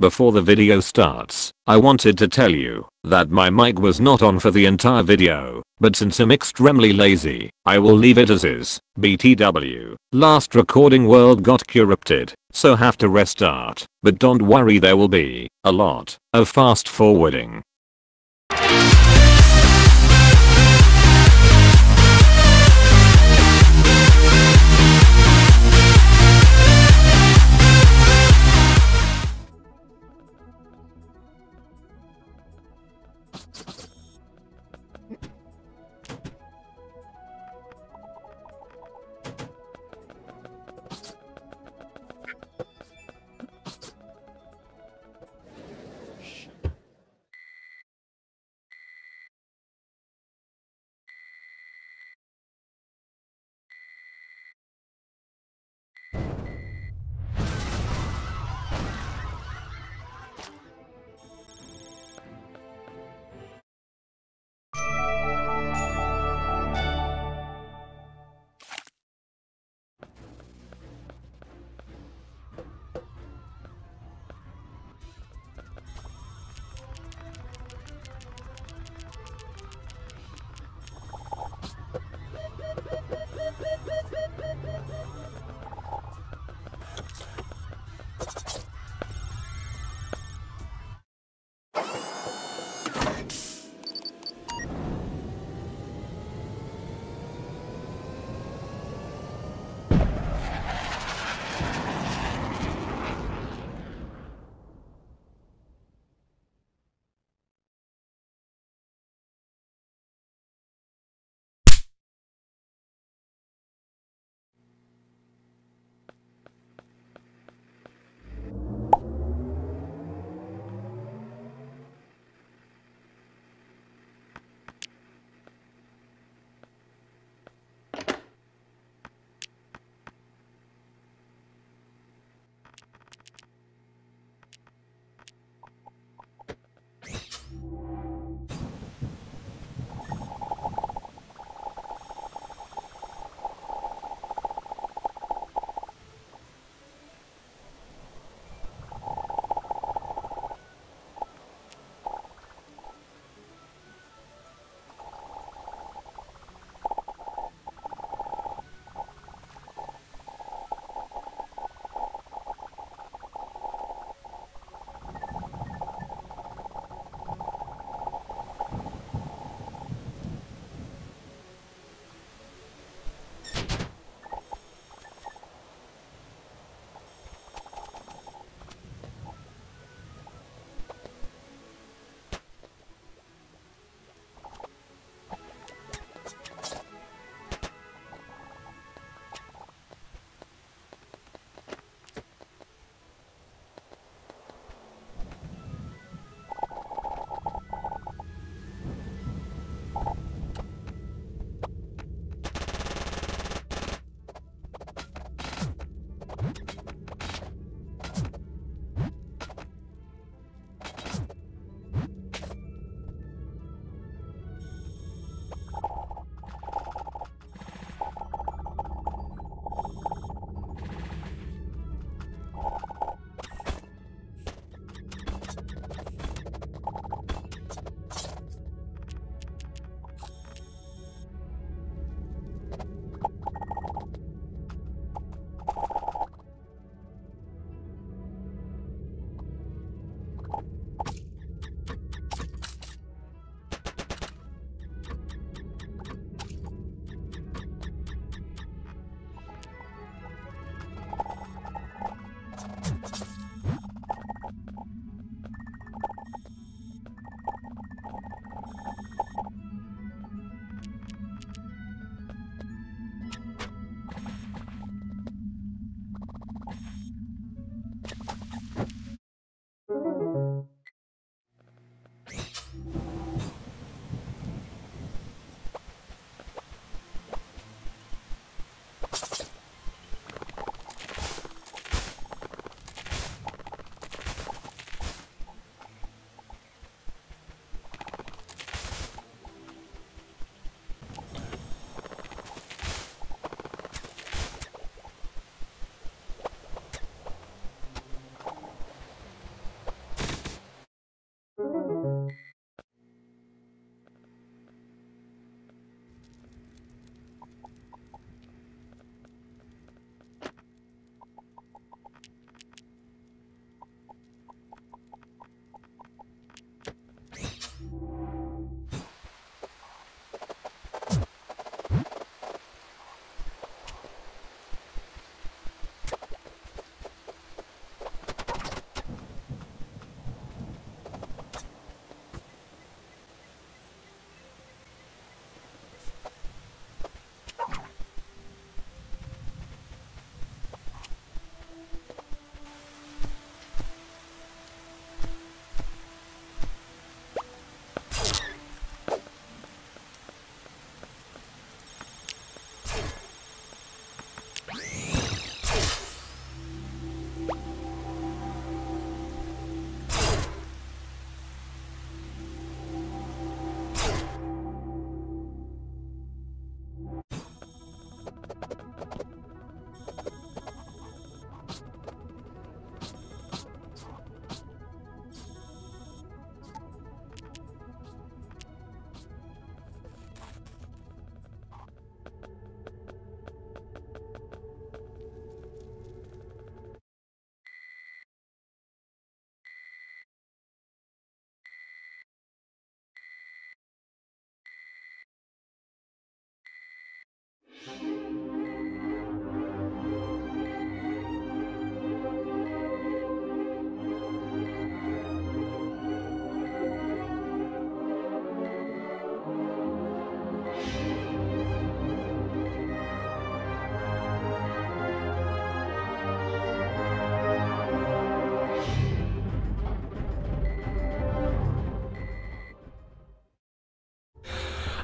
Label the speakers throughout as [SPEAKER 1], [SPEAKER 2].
[SPEAKER 1] Before the video starts, I wanted to tell you that my mic was not on for the entire video, but since I'm extremely lazy, I will leave it as is. BTW, last recording world got corrupted, so have to restart, but don't worry there will be a lot of fast forwarding.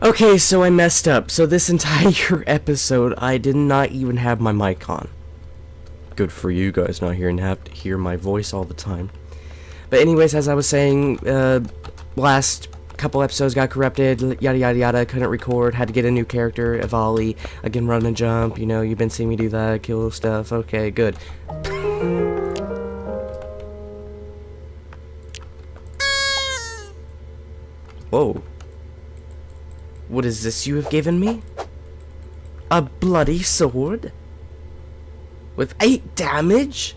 [SPEAKER 2] Okay, so I messed up. So this entire episode, I did not even have my mic on. Good for you guys not hearing have to hear my voice all the time. But anyways, as I was saying, uh, last couple episodes got corrupted, yada yada yada, couldn't record, had to get a new character, Avali, I can run and jump, you know, you've been seeing me do that, kill stuff, okay, good. Whoa. What is this you have given me? A bloody sword? With 8 damage?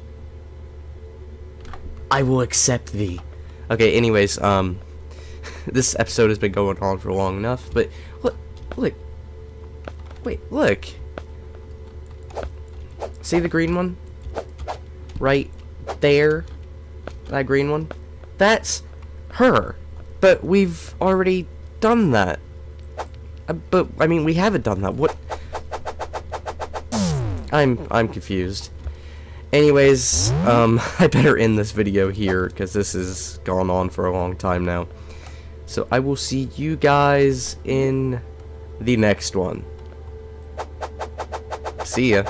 [SPEAKER 2] I will accept thee. Okay, anyways, um, this episode has been going on for long enough, but look, look, wait, look. See the green one? Right there? That green one? That's her. But we've already done that. Uh, but, I mean, we haven't done that. What? I'm, I'm confused. Anyways, um, I better end this video here, because this has gone on for a long time now. So I will see you guys in the next one. See ya.